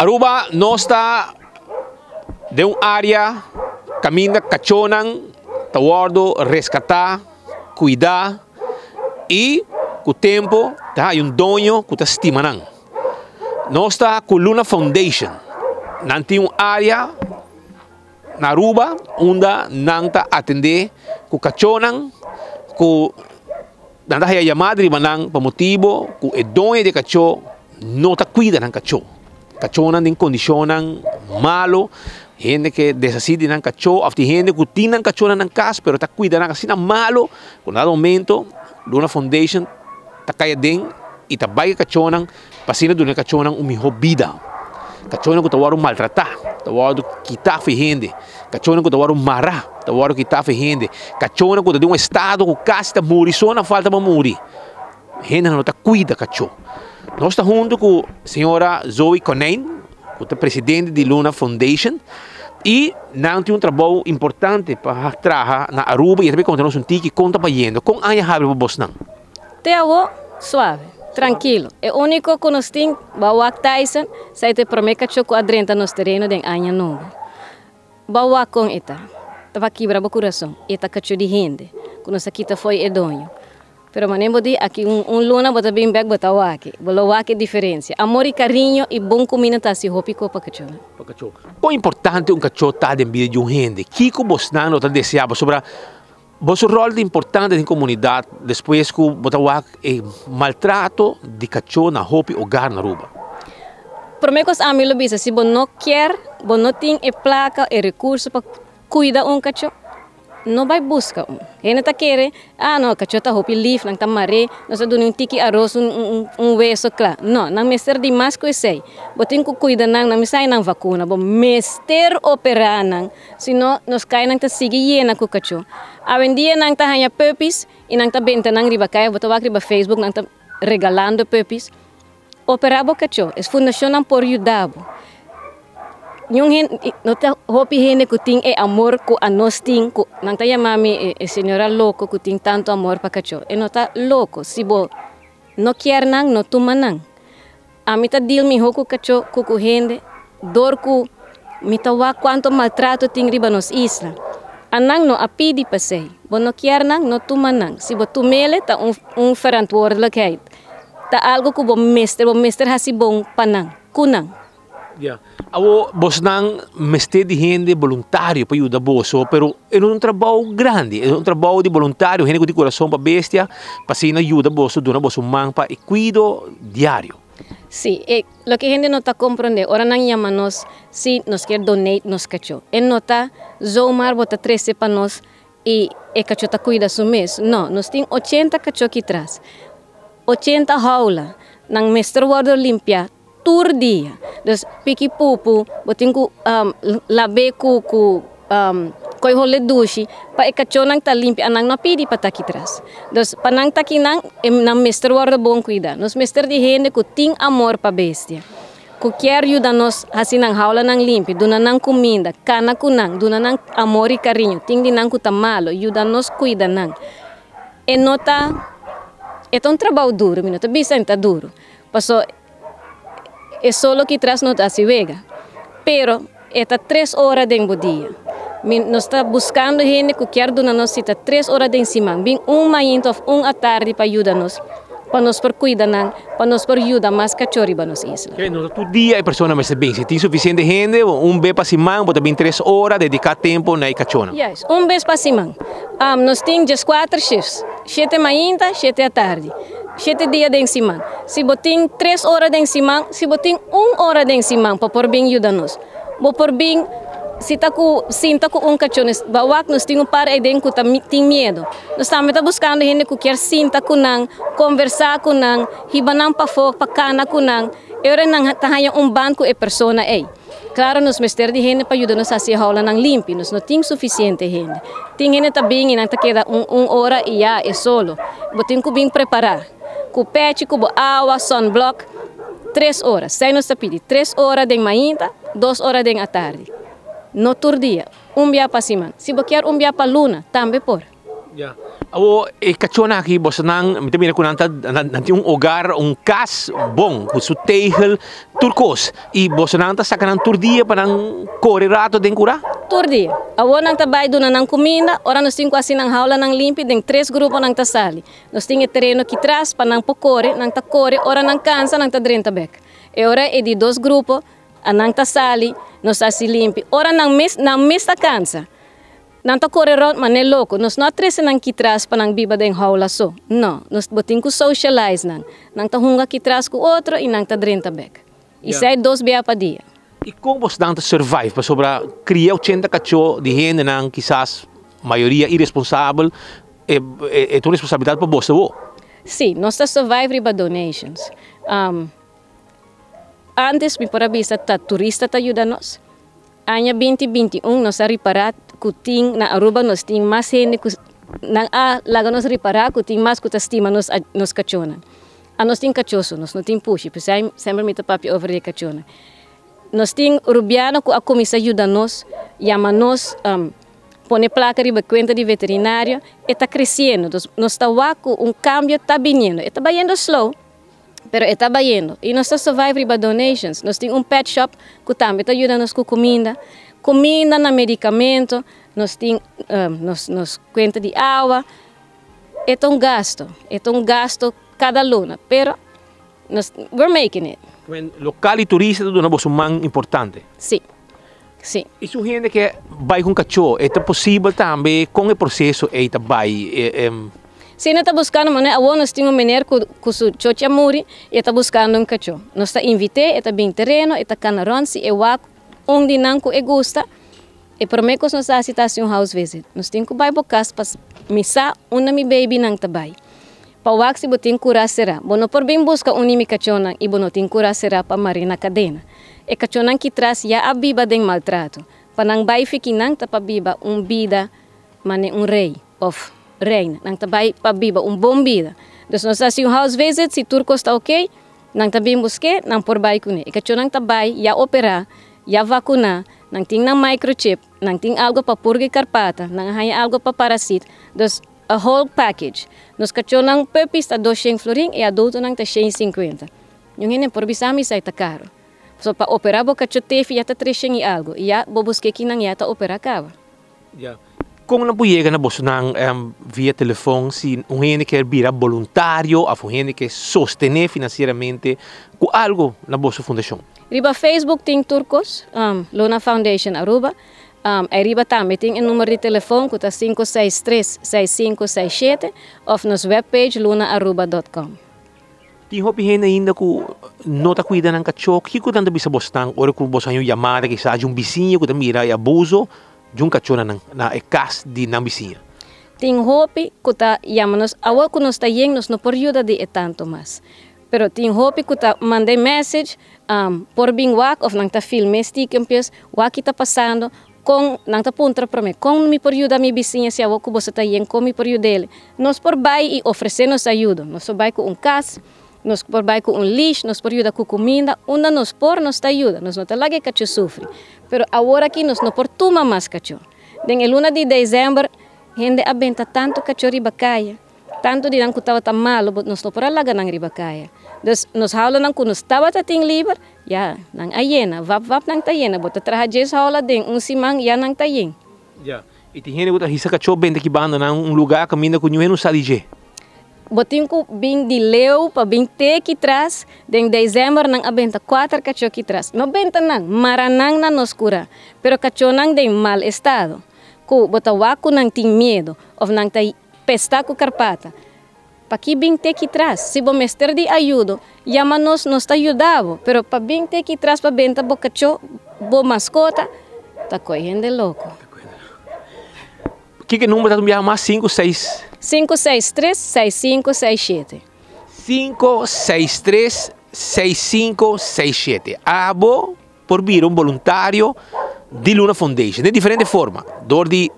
Aruba não está de uma área caminha cachonan, tawardo rescatar, cuidar e com o tempo tá um dono que está estimando. Nós está com Luna Foundation, não tem uma área na Aruba onde não está atender com cachonan, com nada haya chamada riba nang pamotibo ku edonye de cacho não está cuida ng cacho. Cacho nang din kondisyonan malo, gente que decide ng cacho, after gente que tem ng cacho ng casa, pero está cuida ng kasi na malo, kung nada momento, Luna Foundation, ta kaya din, itabay cacho ng pasina doon cacho ng umiho vida. Cacho ng kutawaru maltratar, tawaru kita fi gente, cacho ng kutawaru mara, tawaru kita fi gente, cacho ng kutawaru um estado que casa está muri, só na falta para muri. Gente não está cuida cacho. Nós estamos junto com a senhora Zoe Conen, que é presidente da Luna Foundation, e não tem um trabalho importante para trabalhar na Aruba e também contamos um tique conta para yendo. Com a Habre para você não? Te avo suave, tranquilo. É o único que nós temos, Bawak Tyson, sai te promete que choco adrenta nos terreno de Anya novo. Bawak com eta, tava quebra o coração, eta cacho de rende, quando essa quita foi edonho. Pero manembo di aqui um, um luna bota bem back bota waki. Bolo waki diferença. Amor e carinho e bom comida tá se hopi ko pa cachorro. Quão importante um cachorro tá dentro de um rende? Kiko bosnano tá deseava sobre Vosso rol importante na comunidade depois que bota wak e maltrato de cachorro na hopi hogar na Aruba. Promecos a mim lo bisa, se bom não quer, bom não tem e placa e recurso para cuidar um cachorro, não vai buscar um. Ele tá querendo, ah não, cachorro tá hopi leaf, não tá maré, nós tá dando um tiki arroz, um, um, um hueso claro. Não, não mester de mais que que cuida não, não me sai não vacuna, bom mester operar não, senão nós cai não tá seguir yena com cachorro. A vendia não tá hanya puppies e não benta não riba cai, botou aqui riba Facebook, não tá regalando puppies. Operar bo cachorro, é fundação não por ajudar yung hen no ta hopi hene ku ting e amor ku anos ting ku nang ta mami e, e senhora louco ku ting tanto amor pa kacho. E no ta louco si bo no quer nang no tumanang a mita dil mi hoku kacho ku ku hende dor ku mita wa quanto maltrato ting riba nos isla anang no apidi pasei bo no quer nang no tumanang si bo tumele ta un, un verantwoordelijkheid ta algo ku bo mister bo mister hasi bong panang kunang Yeah. Awo, bos nang meste de gente voluntário para ajudar boso, pero é um trabalho grande, é um trabalho de voluntário, gente de coração para bestia, para se ajuda boso, dona boso manpa e cuido diário. Sí, eh, lo que gente no está comprendendo, ahora nos llamanos si nos quiere donate nos cacho. En nota, Zomar bota 13 para nos y el cacho está cuida su mes. No, nos tiene 80 cacho aquí atrás. 80 jaula, nang mestre guardo limpia, tur dia. Dus piki pupu, botin ku um, labe ku ku um, koi hole dushi, pa ikacho nang talimpi anang napidi pataki tras. Dus panang takinang em nang mister guarda bom cuida. Nos mister di hende ku ting amor pa bestia. Ku quer ayuda nos hasinang haula nang limpi, duna nang comida, cana kunang, nang amor e carinho, ting di nang ku tamalo, ayuda nos cuida nang. E nota, é um trabalho duro, minuto, bisa duro. Passou é solo que traz nota a vega. Pero, está três horas dentro do dia. Nós está buscando gente que quer donar nós cita três horas dentro de cima. Bem um manhã ou um à tarde para ajudar nós. Para nós por cuidar, para nós por ajudar mais cachorro para nos isla. Okay, no, tu dia a pessoa mas bem, se tem suficiente gente, um vez para cima, bota bem três horas, dedicar tempo na cachorro. Yes, um vez para cima. Um, nós temos quatro shifts. Sete manhã, sete à tarde. Sete dias de semana. Se botem três horas de semana, se botem uma hora de semana para por bem ajudar-nos. Vou por bem, se tá com, sinta com um cachorro, bawak nós temos um par aí dentro que tem medo. Nós estamos buscando gente que quer sinta com nang, conversar com nang, hibanang pa fogo, pa cana com nang. Eu não tahanha um banco e persona aí. Claro, nos mester de gente para ajudar-nos a se rolar nang limpo, nós não temos suficiente gente. Tem gente também, não queda um, uma hora e já é solo. Botem que bem preparar. com pet, com água, sunblock, três horas. Sai nos tapete, três horas de manhã, duas horas de tarde. No outro dia, um dia para cima. Se você quer um dia para luna, também por. Yeah. O e kachona aqui, você não, me também com nanta, nanti um hogar, um cas bom, com seu tegel turcos. E você não tá sacando tur dia para não correr rato den cura? Tur dia. Awo nang tabay do na nang comida, ora nós tinha assim nang haula nang limpi, den três grupos nang tasali. Nós tinha terreno que traz para nang pocore, nang ta corre, ora nang cansa, nang ta drenta bek. E ora é de dois grupos, a nang tasali, nós assim limpi. Ora nang mes, nang mes ta cansa. Nanta correrot mané louco, nós não atrese nang kitras pa nang biba den haula so. No, nós botin ku socialize nang. Nang ta hunga kitras ku outro e nang ta drenta bek. Isso yeah. é dois bia pa dia. E como você dá survive para sobre criar 80 cachorro de gente nang quizás maioria irresponsável é, é, é tua responsabilidade para você ou? Sim, nós está survive riba donations. Um, antes mi para vista ta turista ta ajuda nós. Anya 2021 nós a reparar kuting na Aruba nos ting mas hene nang a laga nos reparar kuting mas kuta estima nos nos kachona. A nos ting kachoso, nos no ting pushi, pues aí sempre me papi over de kachona. Nos ting rubiano ku a comisa ajuda nos, llama nos um, pone placa riba cuenta de veterinário, está crescendo, nos está waco um cambio está vindo, está vindo slow, pero está vindo. E nós está survive riba donations, nós tem um pet shop que também está ajudando nos com comida, comida, na medicamento, nós temos um, nos, nos conta de água. É um gasto, é um gasto cada luna, pero nós, we're making it. Local e turista é uma man importante. Sim. Sim. Isso gente que vai com cachorro, é possível também com o processo é vai é, é, Se não está buscando, mas agora nós temos um menino com chocha muri e está buscando um cachorro. Nós está invitei, está bem terreno, está canaron, se é waco, onde não e gosta, e prometo que nós assistimos um house visit. Nós temos que ir para casa para missa, uma mi baby não tabay. Para o se botin cura será. Bono por bem busca nimi cachonan e bono tin cura será para marina cadena. E cachonan que traz já a biba den maltrato. Para não vai ficar não tá para biba um vida, mane um rei of reina. Não vai para biba um bom vida. Então nós assim house visit, se turco está ok, não tá bem busque, não por vai com ele. E cachonan tá vai já operar ya vacuna, nang ting ng microchip, nang ting algo pa purgi karpata, nang hanya algo pa parasit, dos a whole package. Nos ng pepis ta 200 florin e adulto ng ta 150. Yung hinin por bisami sa ita caro. So pa opera bo kacho tefi yata 300 e algo, ya bobuske kinang yata opera kawa. Yeah. Kung não chega na bolsa um, via telefone, se um gente quer virar voluntário, a um gente quer sostener financeiramente com algo na bolsa fundação. Riba Facebook tem turcos, um, Luna Foundation Aruba. Um, aí riba também tem o número de telefone que está 563-6567 ou nos webpage lunaaruba.com. Tem hopi gente ainda que não está cuidando ng cachorro, que tanto bisa bostang, ora que você tem chamada que seja um vizinho que mira e abuso, de um cachorro na, na casa de na vizinha. Tem hopi que está chamando, agora que nós está nos não por ajuda de tanto mais. Pero tem hopi que está mandei message, um, por bing wak of nang ta filme stickempies wak kita passando com nang ta puntra para mim com mi por ajuda mi vizinha se avô que você tá yen com por dele nós por vai e oferecemos ajuda nós por vai com um cas nós por vai com um lixo nós por ajuda com comida onda nós por nos tá ajuda nós não tá lá que cacho pero agora aqui nós não por tuma mais cacho. Den el luna de dezembro gente abenta tanto cacho riba caia tanto di nang kutawa ta malo but nos no por alaga nang riba caia Dus nos haula nang kuno staba ta ting liber, ya nang ayena, vap vap nang tayena, bota traha jes haula ding um simang ya nang tayeng. Ya. Que hisa cacho bem daqui banda nang um lugar caminha com nenhum sadije. Botin ko bing di leu pa bing te ki tras, deng dezembro nang abenta quatro cacho ki tras. No benta nang, maranang na nos cura, pero cacho nang deng mal estado. Ku bota waku nang ting medo, of nang tay pesta ku carpata. para que bem ter que traz. Se bom mestre de ajuda, chama nos nos está ajudando, pero para bem ter que traz para benta bocacho, bo mascota, tá correndo louco. Que que número tá me mais 5 6 563 6567. 563 6567. Abo por vir um voluntário de Luna Foundation, de diferente forma. Dor de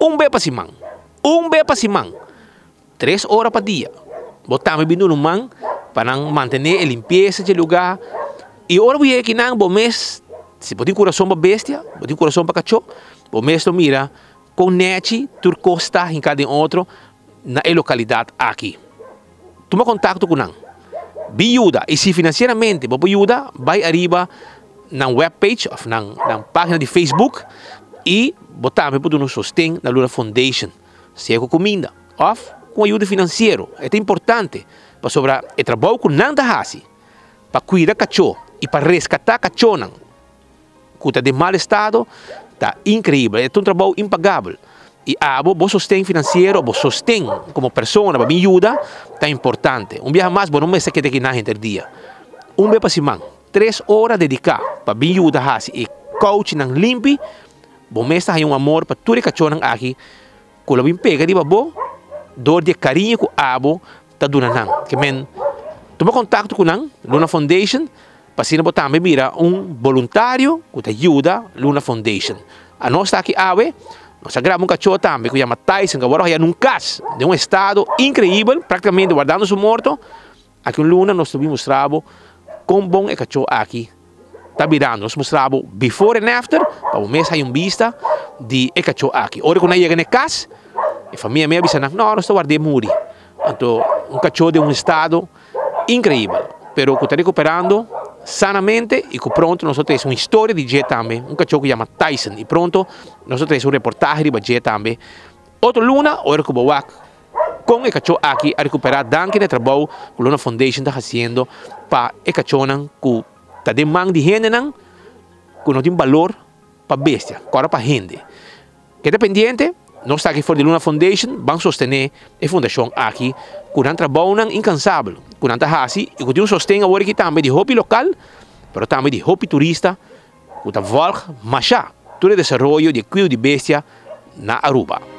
um bem para Simão. Um bem para Simão. três horas por dia. Botamos vindo no man para manter a limpeza do lugar. E ora vi que não, bom mês, se pode coração para bestia, pode coração para cachorro, bom mês mira com nete, turcosta em cada outro, na localidade aqui. Toma contato com nós. Biuda. E se financeiramente você ajuda, vai arriba na webpage, ou na, na página de Facebook e botar pode nos sostém na Luna Foundation. Seja com comida, ou com ajuda financeira. É importante para sobrar o trabalho com nada hasi, para cuidar cachorro e para resgatar cachorro que está de mal estado, está incrível. É um trabalho impagável. E a bo sostém financeiro, bo sostém como pessoa, para me ajuda, está importante. Um dia mais, bo não me sei que tem que na dia. Um dia para semana, três horas dedicar para me ajudar e coach nang limpi, bo me está um amor para tudo que cachorro aqui, que lo pega de babo, dor de carinho que abo tá dando nang. Que men, toma contato com nang, Luna Foundation, se botar me mira um voluntário que te ajuda Luna Foundation. A nós está aqui ave, nós gravamos um cachorro também que chama Tyson, que agora é num cas de um estado incrível, praticamente guardando seu morto. Aqui em Luna nós temos mostrado como bom é cachorro aqui. Está virando, nós mostramos before and after, para o mês aí um vista de cachorro aqui. Ora quando chega na casa, a família me avisa, não, nós estamos guardando muri. Então, um cachorro de um estado incrível, pero que está recuperando sanamente e que pronto nós temos uma história de G também, um cachorro que chama Tyson e pronto nós temos um reportagem de G também. Outro Luna, o que vou com o cachorro aqui a recuperar danke de trabalho que a Luna Foundation está fazendo para o cachorro que está demandando de gente que não tem valor para bestia, agora para gente. Que dependente, nós estamos aqui fora de Luna Foundation, vamos sostener a fundação aqui, com um trabalho incansável, com um hasi, e com um sostém agora aqui também de hobby local, mas também de hobby turista, com a volta, mas já, todo o desenvolvimento de cuidado de bestia na Aruba.